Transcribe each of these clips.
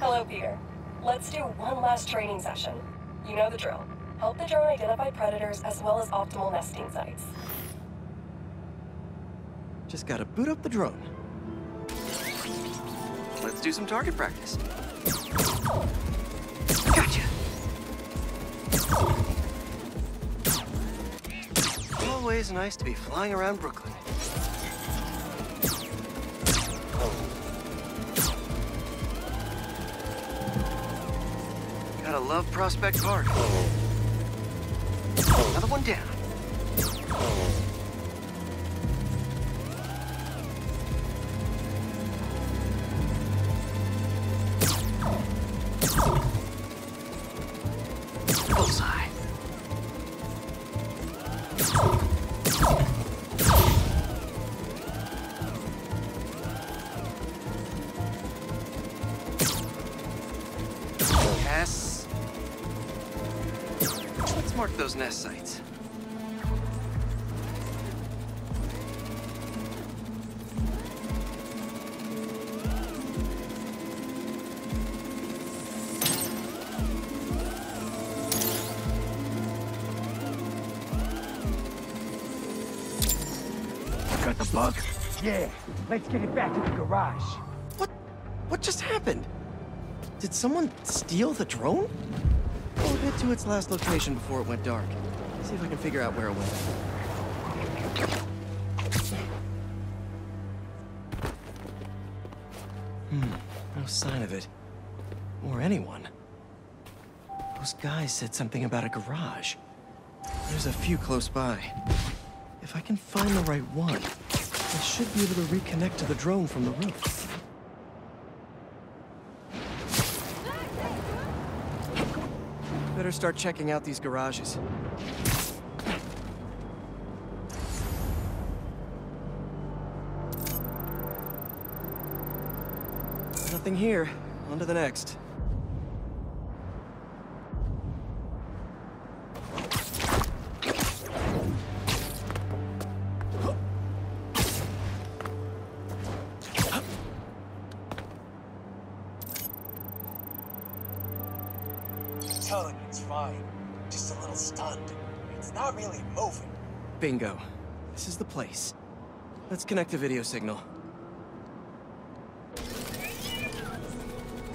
Hello, Peter. Let's do one last training session. You know the drill. Help the drone identify predators as well as optimal nesting sites. Just gotta boot up the drone. Let's do some target practice. Gotcha! Always nice to be flying around Brooklyn. Oh. Gotta love Prospect Park. Another one down. Bullseye. Mark those nest sites. Got the bug? Yeah. Let's get it back to the garage. What? What just happened? Did someone steal the drone? We'll head to its last location before it went dark. See if I can figure out where it went. Hmm, no sign of it. Or anyone. Those guys said something about a garage. There's a few close by. If I can find the right one, I should be able to reconnect to the drone from the roof. Better start checking out these garages. Nothing here. On to the next. It's fine. Just a little stunned. It's not really moving. Bingo. This is the place. Let's connect a video signal.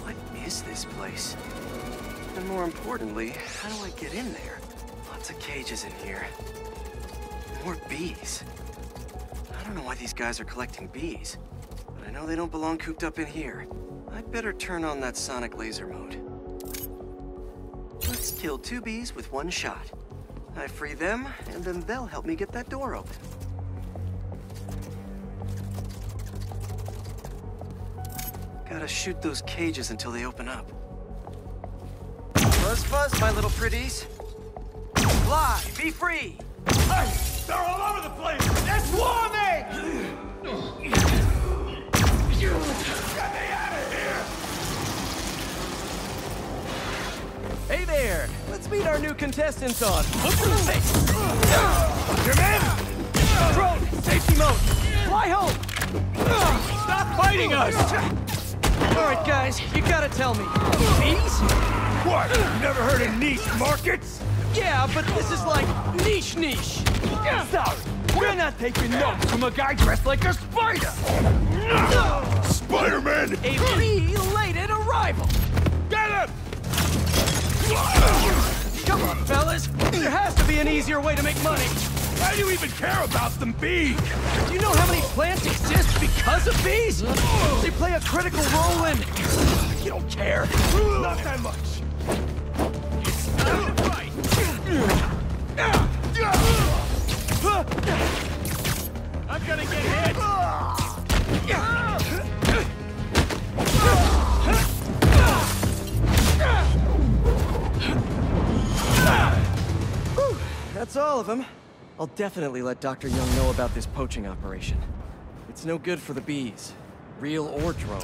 What is this place? And more importantly, how do I get in there? Lots of cages in here. More bees. I don't know why these guys are collecting bees, but I know they don't belong cooped up in here. I'd better turn on that sonic laser mode. Kill two bees with one shot. I free them, and then they'll help me get that door open. Gotta shoot those cages until they open up. Buzz buzz, my little pretties. Fly, be free! There! Let's meet our new contestants on. Come in! Drone, safety mode! Fly home! Stop fighting us! All right, guys, you gotta tell me. Bees? What? You never heard of niche markets? Yeah, but this is like niche niche. Sorry, we're not taking notes from a guy dressed like a spider! Spider-Man! A belated arrival. Get him! Come on, fellas. There has to be an easier way to make money. Why do you even care about them bees? Do you know how many plants exist because of bees? They play a critical role in... You don't care. Not that much. All of them. I'll definitely let Dr. Young know about this poaching operation. It's no good for the bees, real or drone.